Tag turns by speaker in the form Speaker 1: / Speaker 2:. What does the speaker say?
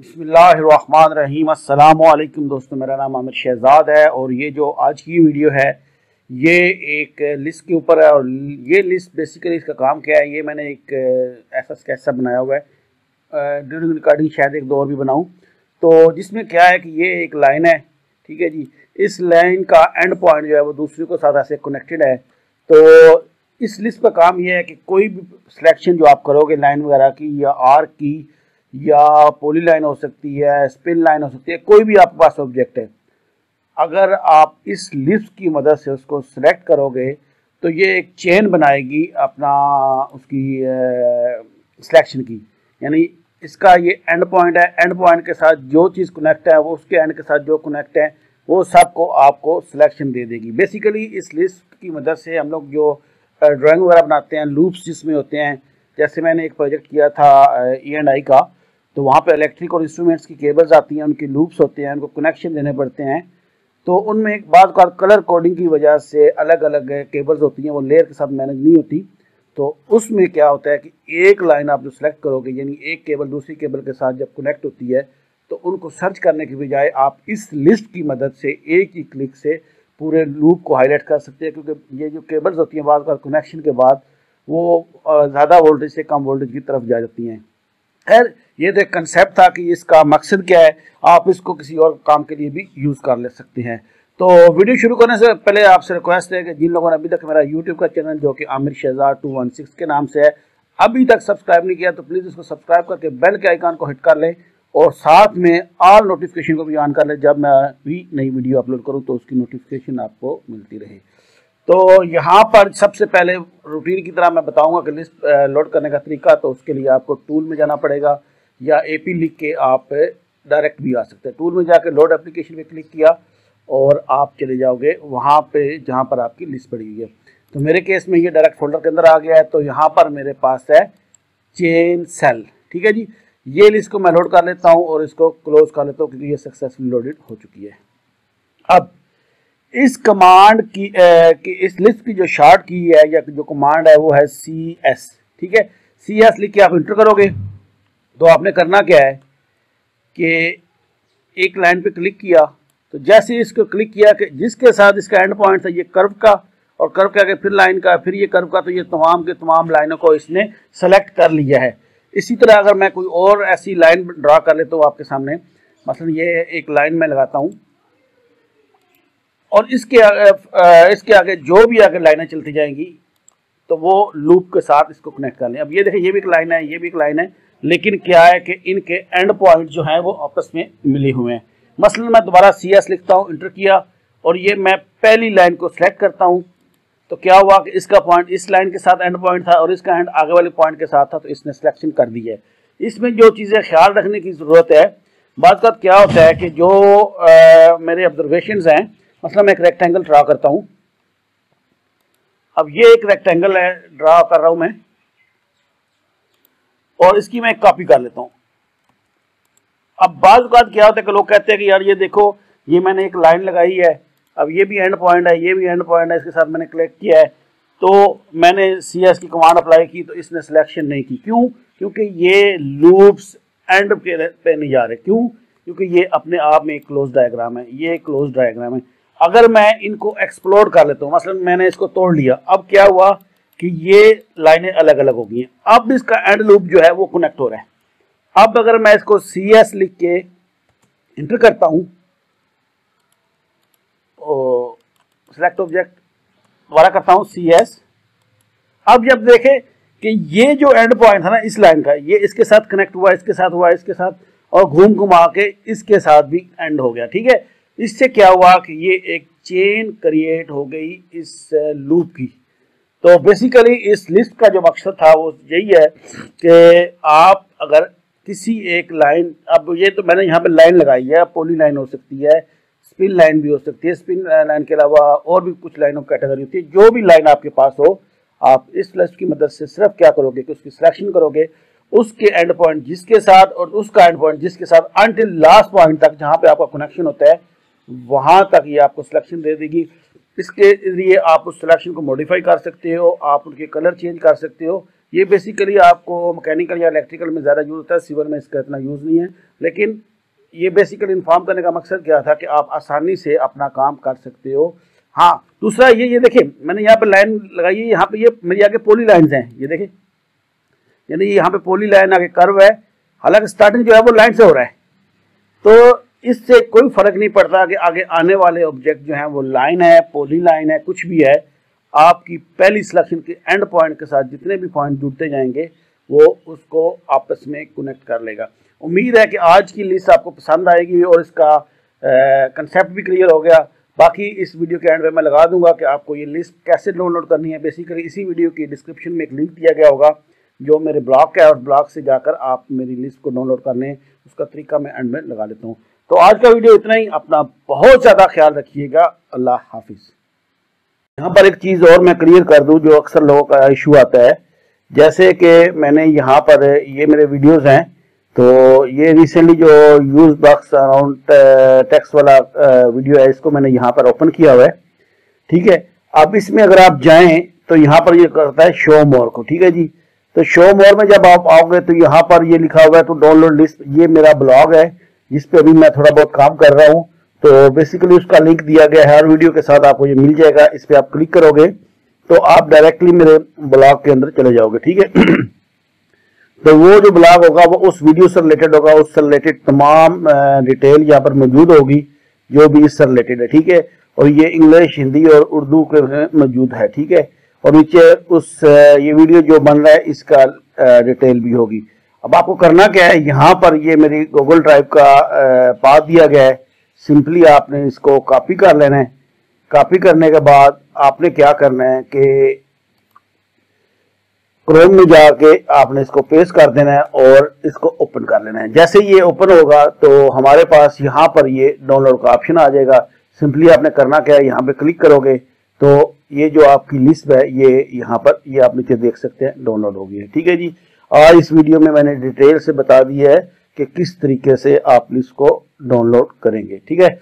Speaker 1: बसमीम अल्लाम दोस्तों, मेरा नाम आमिर शहजाद है और ये जो आज की वीडियो है, ये एक लिस्ट के ऊपर है और ये लिस्ट बेसिकली इसका काम क्या है, ये मैंने एक ऐसा स्केच बनाया हुआ है। ड्यूरिंग रिकॉर्डिंग शायद एक दो और भी बनाऊँ। तो जिसमें क्या है कि ये एक लाइन है, ठीक है जी? इस लाइन का एंड पॉइंट जो है वो दूसरे को साथ ऐसे कनेक्टेड है। तो इस लिस्ट का काम ये है कि कोई भी सिलेक्शन जो आप करोगे लाइन वगैरह की या आर की या पोली लाइन हो सकती है स्पिन लाइन हो सकती है, कोई भी आपके पास ऑब्जेक्ट है। अगर आप इस लिस्ट की मदद से उसको सिलेक्ट करोगे तो ये एक चेन बनाएगी अपना, उसकी सिलेक्शन की। यानी इसका ये एंड पॉइंट है एंड पॉइंट के साथ जो चीज़ कनेक्ट है, वो उसके एंड के साथ जो कनेक्ट है, वो सबको आपको सिलेक्शन दे देगी। बेसिकली इस लिस्ट की मदद से हम लोग जो ड्राइंग वगैरह बनाते हैं लूप्स जिसमें होते हैं, जैसे मैंने एक प्रोजेक्ट किया था ई एंड आई का तो वहाँ पे इलेक्ट्रिक और इंस्ट्रूमेंट्स की केबल्स आती हैं, उनके लूप्स होते हैं, उनको कनेक्शन देने पड़ते हैं। तो उनमें एक बात का कलर कोडिंग की वजह से अलग अलग केबल्स होती हैं, वो लेयर के साथ मैनेज नहीं होती। तो उसमें क्या होता है कि एक लाइन आप जो सेलेक्ट करोगे, यानी एक केबल दूसरी केबल के साथ जब कनेक्ट होती है तो उनको सर्च करने की बजाय आप इस लिस्ट की मदद से एक ही क्लिक से पूरे लूप को हाईलाइट कर सकते हैं, क्योंकि ये जो केबल्स होती हैं बाद कनेक्शन के बाद वो ज़्यादा वोल्टेज से कम वोल्टेज की तरफ़ जा जाती हैं। खैर, ये तो एक कंसेप्ट था कि इसका मकसद क्या है, आप इसको किसी और काम के लिए भी यूज़ कर ले सकते हैं। तो वीडियो शुरू करने से पहले आपसे रिक्वेस्ट है कि जिन लोगों ने अभी तक मेरा यूट्यूब का चैनल जो कि Aamir Shahzad two one six के नाम से है, अभी तक सब्सक्राइब नहीं किया तो प्लीज़ इसको सब्सक्राइब करके बेल के आइकान को हिट कर लें और साथ में ऑल नोटिफिकेशन को भी ऑन कर लें जब मैं भी नई वीडियो अपलोड करूँ तो उसकी नोटिफिकेशन आपको मिलती रहे। तो यहाँ पर सबसे पहले रूटीन की तरह मैं बताऊँगा कि लिस्ट लोड करने का तरीका तो उसके लिए आपको टूल में जाना पड़ेगा या एपी लिख के आप डायरेक्ट भी आ सकते हैं। टूल में जाकर लोड एप्लीकेशन पे क्लिक किया और आप चले जाओगे वहाँ पे जहाँ पर आपकी लिस्ट पड़ी हुई है। तो मेरे केस में ये डायरेक्ट फोल्डर के अंदर आ गया है तो यहाँ पर मेरे पास है चेन सेल ठीक है जी? ये लिस्ट को मैं लोड कर लेता हूँ और इसको क्लोज कर लेता हूँ क्योंकि ये सक्सेसफुल लोडेड हो चुकी है। अब इस कमांड की, आ, की इस लिस्ट की जो शार्ट की है या जो कमांड है वो है सी एस ठीक है? सी एस लिख के आप इंटर करोगे। तो आपने करना क्या है कि एक लाइन पे क्लिक किया। तो जैसे इसको क्लिक किया कि जिसके साथ इसका एंड पॉइंट था ये कर्व का और कर्व के आगे फिर लाइन का फिर ये कर्व का तो ये तमाम के तमाम लाइनों को इसने सेलेक्ट कर लिया है। इसी तरह अगर मैं कोई और ऐसी लाइन ड्रा कर ले तो आपके सामने मसलन ये एक लाइन में लगाता हूँ। और इसके आगे इसके आगे जो भी आगे लाइनें चलती जाएँगी तो वो लूप के साथ इसको कनेक्ट कर लें। अब ये देखें ये भी एक लाइन है ये भी एक लाइन है लेकिन क्या है कि इनके एंड पॉइंट जो है वो आपस में मिले हुए हैं। मसलन मैं दोबारा सी एस लिखता हूँ इंटर किया और ये मैं पहली लाइन को सिलेक्ट करता हूँ। तो क्या हुआ कि इसका पॉइंट इस लाइन के साथ एंड पॉइंट था और इसका एंड आगे वाले पॉइंट के साथ था तो इसने सिलेक्शन कर दी है। इसमें जो चीज़ें ख्याल रखने की ज़रूरत है बात क्या होता है कि जो आ, मेरे ऑब्जर्वेशन हैं मसला मैं एक रेक्टेंगल ड्रा करता हूँ। अब ये एक रेक्टेंगल है ड्रा कर रहा हूँ मैं। और इसकी मैं कॉपी कर लेता हूँ। अब बाज क्या होता है कि लोग कहते हैं कि यार ये देखो, ये मैंने एक लाइन लगाई है, अब ये भी एंड पॉइंट है, ये भी एंड पॉइंट है, इसके साथ मैंने कलेक्ट किया है। तो मैंने सी एस की कमांड अप्लाई की तो इसने सिलेक्शन नहीं की। क्यों? क्योंकि ये लूप्स एंड पे नहीं जा रहे। क्यों? क्योंकि ये अपने आप में एक क्लोज डायग्राम है। ये एक क्लोज डायग्राम है। अगर मैं इनको एक्सप्लोर कर लेता हूँ, मसलन मैंने इसको तोड़ लिया, अब क्या हुआ कि ये लाइनें अलग अलग हो गई हैं। अब इसका एंड लूप जो है वो कनेक्ट हो रहा है। अब अगर मैं इसको सी एस लिख के इंटर करता हूँ सिलेक्ट ऑब्जेक्ट दोबारा करता हूँ सी एस अब जब देखे कि ये जो एंड पॉइंट था ना, इस लाइन का, ये इसके साथ कनेक्ट हुआ, इसके साथ हुआ, इसके साथ, और घूम घुमा के इसके साथ भी एंड हो गया, ठीक है? इससे क्या हुआ कि ये एक चेन क्रिएट हो गई इस लूप की। तो बेसिकली इस लिस्ट का जो मकसद था वो यही है कि आप अगर किसी एक लाइन अब ये तो मैंने यहाँ पे लाइन लगाई है पोली लाइन हो सकती है स्पिन लाइन भी हो सकती है स्पिन लाइन के अलावा और भी कुछ लाइनों कैटेगरी होती है, जो भी लाइन आपके पास हो, आप इस लिस्ट की मदद से सिर्फ़ क्या करोगे कि उसकी सिलेक्शन करोगे, उसके एंड पॉइंट जिसके साथ और उसका एंड पॉइंट जिसके साथ अनटिल लास्ट पॉइंट तक जहाँ पे आपका कनेक्शन होता है वहाँ तक ये आपको सिलेक्शन दे देगी। इसके लिए आप उस सिलेक्शन को मॉडिफाई कर सकते हो, आप उनके कलर चेंज कर सकते हो। ये बेसिकली आपको मैकेनिकल या इलेक्ट्रिकल में ज़्यादा यूज़ होता है सिविल में इसका इतना यूज़ नहीं है। लेकिन ये बेसिकली इन्फॉर्म करने का मकसद क्या था कि आप आसानी से अपना काम कर सकते हो। हाँ दूसरा ये ये देखिए, मैंने यहाँ पे लाइन लगाई है, यहाँ पे ये मेरी आगे पोली लाइन्स हैं, ये देखिए। यानी यहाँ पे पोली लाइन आगे कर्व है। हालाँकि स्टार्टिंग जो है वो लाइन से हो रहा है। तो इससे कोई फ़र्क नहीं पड़ता कि आगे आने वाले ऑब्जेक्ट जो हैं वो लाइन है पोली लाइन है, कुछ भी है, आपकी पहली सिलेक्शन के एंड पॉइंट के साथ जितने भी पॉइंट जुड़ते जाएँगे, वो उसको आपस में कनेक्ट कर लेगा। उम्मीद है कि आज की लिस्ट आपको पसंद आएगी और इसका कंसेप्ट भी क्लियर हो गया। बाकी इस वीडियो के एंड में मैं लगा दूँगा कि आपको ये लिस्ट कैसे डाउनलोड करनी है। बेसिकली इसी वीडियो की डिस्क्रिप्शन में एक लिंक दिया गया होगा, जो मेरे ब्लॉग का है और ब्लॉग से जाकर आप मेरी लिस्ट को डाउनलोड करने, उसका तरीका मैं एंड में लगा लेता हूँ। तो आज का वीडियो इतना ही। अपना बहुत ज़्यादा ख्याल रखिएगा। अल्लाह हाफिज़। यहाँ पर एक चीज़ और मैं क्लियर कर दूँ, जो अक्सर लोगों का इशू आता है। जैसे कि मैंने यहाँ पर ये मेरे वीडियोस हैं तो ये रिसेंटली जो यूज़ बॉक्स अराउंड टेक्स वाला वीडियो है, इसको मैंने यहाँ पर ओपन किया हुआ है। ठीक है? अब इसमें अगर आप जाएँ तो यहाँ पर ये करता है शो मोर को। ठीक है जी? तो शो मोर में जब आप आओगे तो यहाँ पर ये लिखा हुआ है तो डाउनलोड लिस्ट ये मेरा ब्लॉग है। जिस पे अभी मैं थोड़ा बहुत काम कर रहा हूँ तो बेसिकली उसका लिंक दिया गया है, हर वीडियो के साथ आपको ये मिल जाएगा, इस पर आप क्लिक करोगे तो आप डायरेक्टली मेरे ब्लॉग के अंदर चले जाओगे, ठीक है? तो वो जो ब्लॉग होगा, वो उस वीडियो से रिलेटेड होगा उससे रिलेटेड तमाम डिटेल यहाँ पर मौजूद होगी, जो भी इससे रिलेटेड है, ठीक है? और ये इंग्लिश हिंदी और उर्दू के मौजूद है, ठीक है? और नीचे उस ये वीडियो जो बन रहा है, इसका डिटेल भी होगी। अब आपको करना क्या है? यहाँ पर ये मेरी गूगल ड्राइव का पाथ दिया गया है। सिंपली आपने इसको कॉपी कर लेना है। कॉपी करने के बाद आपने क्या करना है कि क्रोम में जाके आपने इसको पेस्ट कर देना है और इसको ओपन कर लेना है। जैसे ये ओपन होगा तो हमारे पास यहाँ पर ये डाउनलोड का ऑप्शन आ जाएगा। सिंपली आपने करना क्या है? यहाँ पे क्लिक करोगे तो ये जो आपकी लिस्ट है, ये यहाँ पर, ये आप नीचे देख सकते हैं डाउनलोड हो गई है। ठीक है जी? और इस वीडियो में मैंने डिटेल से बता दी है कि किस तरीके से आप लिस्ट को डाउनलोड करेंगे, ठीक है?